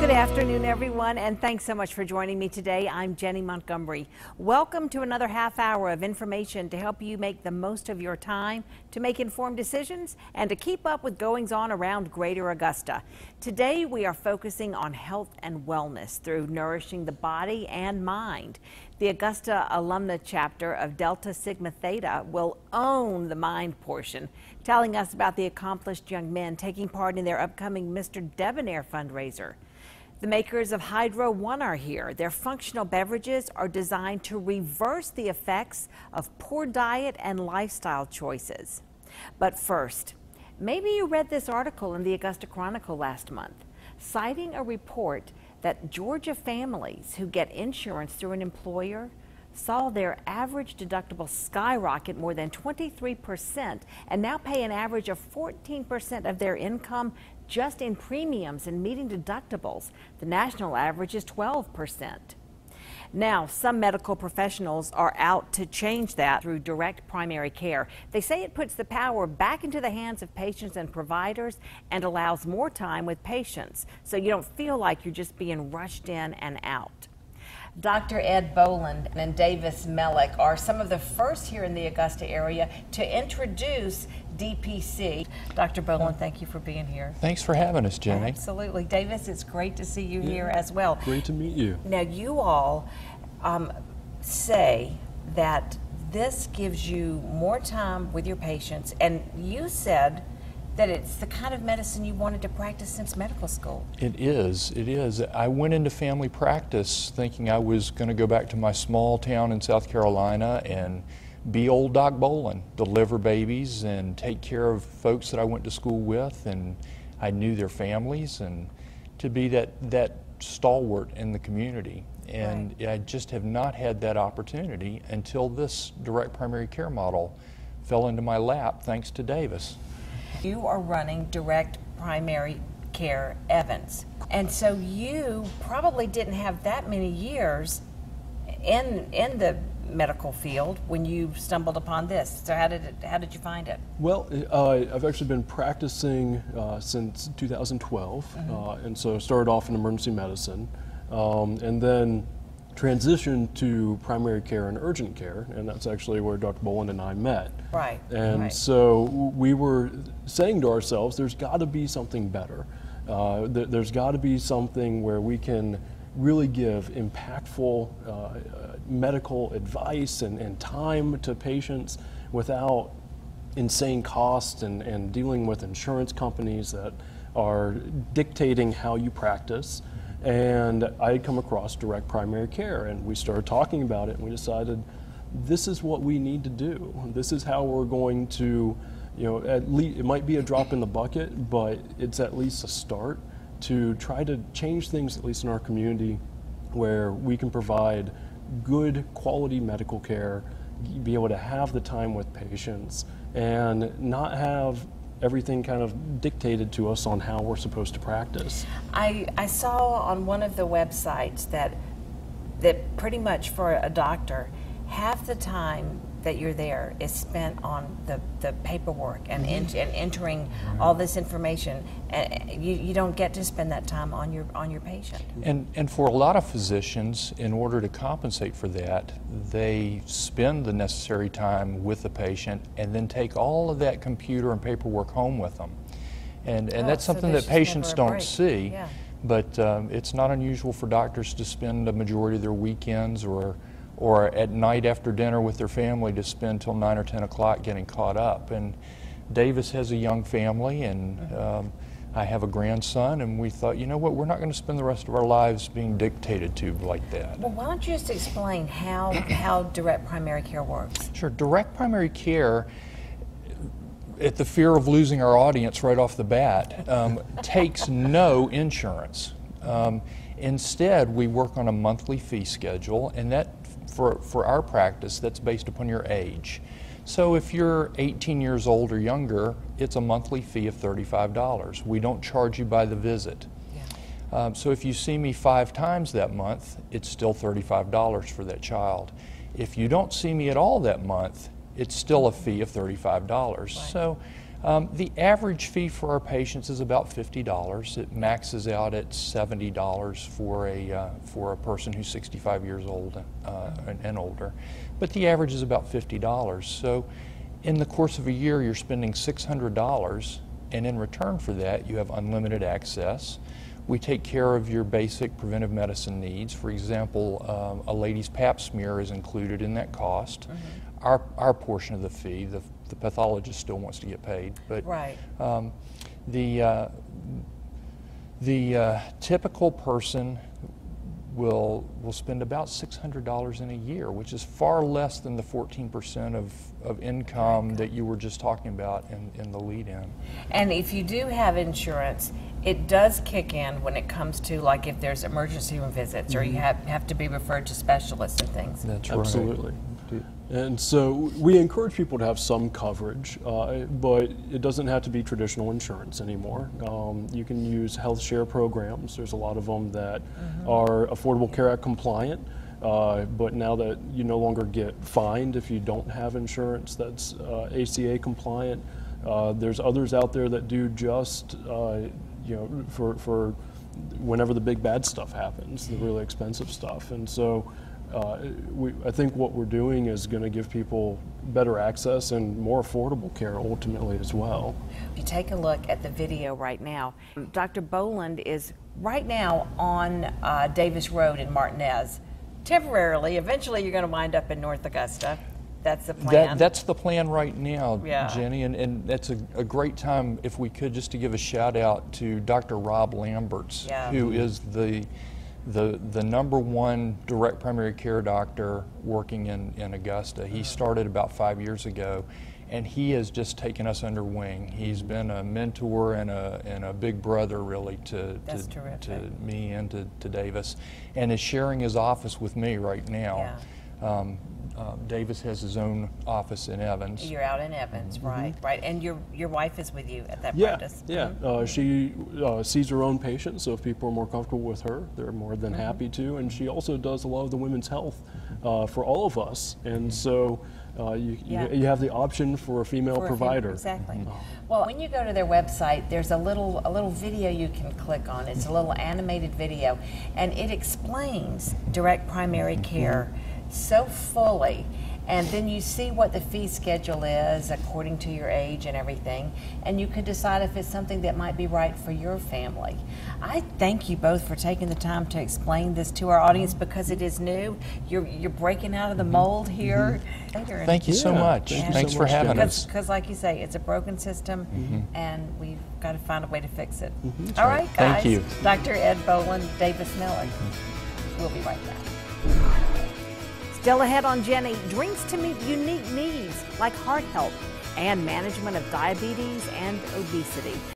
Good afternoon, everyone, and thanks so much for joining me today. I'm Jennie Montgomery. Welcome to another half hour of information to help you make the most of your time, to make informed decisions, and to keep up with goings on around Greater Augusta. Today, we are focusing on health and wellness through nourishing the body and mind. The Augusta Alumna chapter of Delta Sigma Theta will own the mind portion, telling us about the accomplished young men taking part in their upcoming Mr. Debonair fundraiser. The makers of Hydro One are here. Their functional beverages are designed to reverse the effects of poor diet and lifestyle choices. But first, maybe you read this article in the Augusta Chronicle last month, citing a report that Georgia families who get insurance through an employer saw their average deductible skyrocket more than 23% and now pay an average of 14% of their income just in premiums and meeting deductibles. The national average is 12%. Now, some medical professionals are out to change that through direct primary care. They say it puts the power back into the hands of patients and providers and allows more time with patients so you don't feel like you're just being rushed in and out. Dr. Ed Boland and Davis Mellick are some of the first here in the Augusta area to introduce DPC. Dr. Boland, thank you for being here. Thanks for having us, Jennie. Absolutely. Davis, it's great to see you yeah, here as well. Great to meet you. Now, you all um, say that this gives you more time with your patients, and you said that it's the kind of medicine you wanted to practice since medical school. It is. It is. I went into family practice thinking I was going to go back to my small town in South Carolina and be old Doc Boland, deliver babies and take care of folks that I went to school with and I knew their families and to be that, that stalwart in the community. And right. I just have not had that opportunity until this direct primary care model fell into my lap thanks to Davis. You are running direct primary care Evans. And so you probably didn't have that many years in in the medical field when you stumbled upon this. So how did it, how did you find it? Well, uh, I've actually been practicing uh, since 2012, mm-hmm. uh, and so started off in emergency medicine, um, and then transitioned to primary care and urgent care, and that's actually where Dr. Boland and I met. Right. And right. so we were saying to ourselves, there's got to be something better. Uh, th- there's got to be something where we can really give impactful uh, medical advice and, and time to patients without insane costs and, and dealing with insurance companies that are dictating how you practice. And I had come across direct primary care, and we started talking about it, and we decided this is what we need to do. This is how we're going to, you know, at least it might be a drop in the bucket, but it's at least a start to try to change things, at least in our community, where we can provide good quality medical care, be able to have the time with patients, and not have everything kind of dictated to us on how we're supposed to practice. I, I saw on one of the websites that that pretty much for a doctor, half the time that you're there is spent on the, the paperwork and, mm-hmm. and entering mm-hmm. all this information. And you, you don't get to spend that time on your on your patient. And and for a lot of physicians, in order to compensate for that, they spend the necessary time with the patient and then take all of that computer and paperwork home with them. And and oh, that's something so that patients don't see. Yeah. But um, it's not unusual for doctors to spend a majority of their weekends or or at night after dinner with their family to spend till 9 or 10 o'clock getting caught up. And Davis has a young family, and um, I have a grandson, and we thought, you know what, we're not going to spend the rest of our lives being dictated to like that. Well, why don't you just explain how, how direct primary care works? Sure. Direct primary care at the fear of losing our audience right off the bat, um, takes no insurance. Um, instead, we work on a monthly fee schedule, and that for, for our practice, that's based upon your age. So if you're 18 years old or younger, it's a monthly fee of $35. We don't charge you by the visit. Yeah. Um, so if you see me five times that month, it's still $35 for that child. If you don't see me at all that month, it's still a fee of $35. Right. So Um, the average fee for our patients is about $50. It maxes out at $70 for a, uh, for a person who's 65 years old uh, and, and older. But the average is about $50. So in the course of a year, you're spending $600, and in return for that, you have unlimited access. We take care of your basic preventive medicine needs. For example, um, a lady's pap smear is included in that cost. Our, our portion of the fee, the, the pathologist still wants to get paid, but Right. um, the uh, the uh, typical person will will spend about six hundred dollars in a year, which is far less than the fourteen percent of, of income that you were just talking about in, in the lead-in. And if you do have insurance, it does kick in when it comes to like if there's emergency room visits or you have, have to be referred to specialists and things. That's right. Absolutely. And so we encourage people to have some coverage, uh, but it doesn't have to be traditional insurance anymore. Um, you can use health share programs. There's a lot of them that are Affordable Care Act compliant. Uh, but now that you no longer get fined if you don't have insurance that's uh, ACA compliant, uh, there's others out there that do just uh, you know for for whenever the big bad stuff happens, the really expensive stuff. And so uh, we, I think what we're doing is going to give people better access and more affordable care ultimately as well. If you take a look at the video right now, Dr. Boland is right now on uh, Davis Road in Martinez. Temporarily, eventually you're going to wind up in North Augusta. That's the plan. That, that's the plan right now, Yeah. Jennie, and, and that's a, a great time, if we could, just to give a shout out to Dr. Rob Lamberts, Yeah. who is the, the, the number one direct primary care doctor working in, in Augusta. He mm-hmm. started about five years ago, and he has just taken us under wing. He's been a mentor and a, and a big brother, really, to, to, to me and to, to Davis, and is sharing his office with me right now. Um, uh, Davis has his own office in Evans. You're out in Evans, right? Right. And your your wife is with you at that Mm-hmm. Yeah, practice. yeah. Uh, she uh, sees her own patients, so if people are more comfortable with her, they're more than Mm-hmm. happy to. And she also does a lot of the women's health uh, for all of us. And so uh, you, Yeah. you, you have the option for a female For a few- provider. Exactly. Well, when you go to their website, there's a little a little video you can click on. It's a little animated video, and it explains direct primary care so fully. And then you see what the fee schedule is according to your age and everything, and you could decide if it's something that might be right for your family. I thank you both for taking the time to explain this to our audience because it is new. You're you're breaking out of the mold here. Thank you so Yeah, much. thank you Thanks so for much, having Jennie. us. Because, like you say, it's a broken system, and we've got to find a way to fix it. All Mm-hmm. right. right, guys. Thank you. Dr. Ed Boland, Davis Mellick. We'll be right back. Still ahead on Jennie, drinks to meet unique needs like heart health and management of diabetes and obesity.